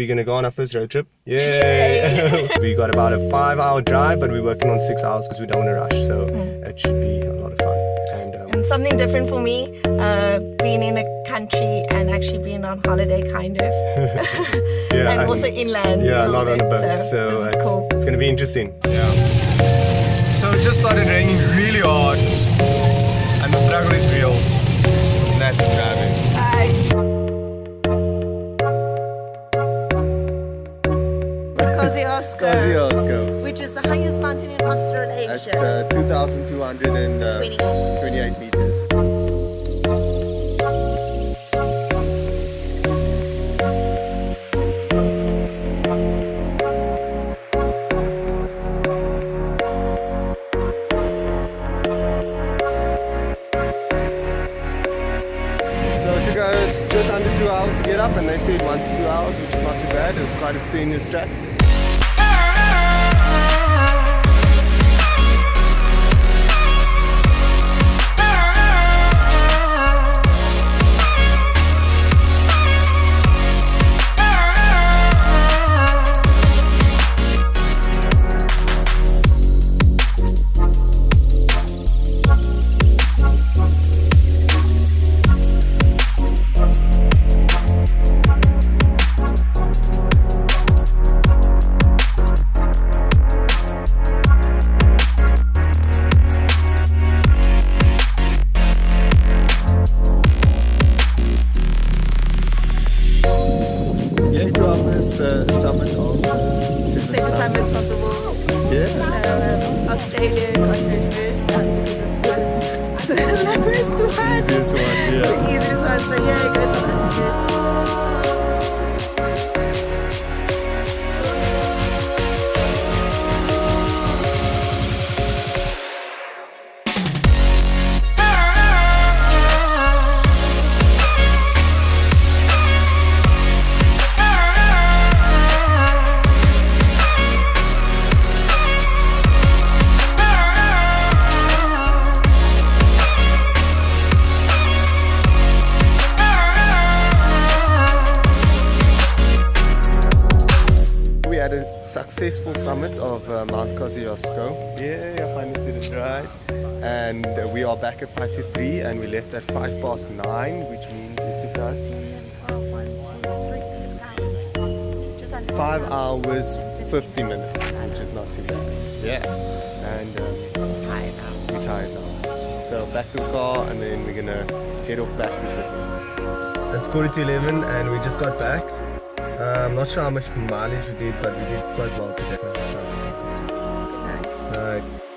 We're gonna go on our first road trip. Yay! we got about a five hour drive, but we're working on six hours because we don't want to rush. So it should be a lot of fun. And um, And something different for me, uh, being in a country and actually being on holiday, kind of. yeah, and also inland. yeah, a little not on bit, a boat. So, So, this is it's, cool. it's gonna be interesting. Yeah. So it just started raining really hard, Kosciuszko, Kosciuszko which is the highest mountain in at Australasia. uh, 2,228 meters. So it took us just under two hours to get up, and they said one to two hours, which is not too bad. It's quite a strenuous track. Uh, summit of uh, seven Seven summits of the world. Yeah. So um, Australia got it first and because it's the, the lowest one. Easiest one, yeah. The easiest one. So here it goes on successful summit of uh, Mount Kosciuszko. Yeah, I finally said it right. And uh, we are back at 5 to 3 and we left at 5 past 9, which means it took us 12, 1, 2, 3, 6 hours. Just under 5 hours 50 minutes, which is not too bad. Yeah. And um, Tired now. we're tired now. So back to the car and then we're gonna head off back to Sydney. It's quarter to 11 and we just got back. Uh, I'm not sure how much mileage we did, but we did quite well today. Alright.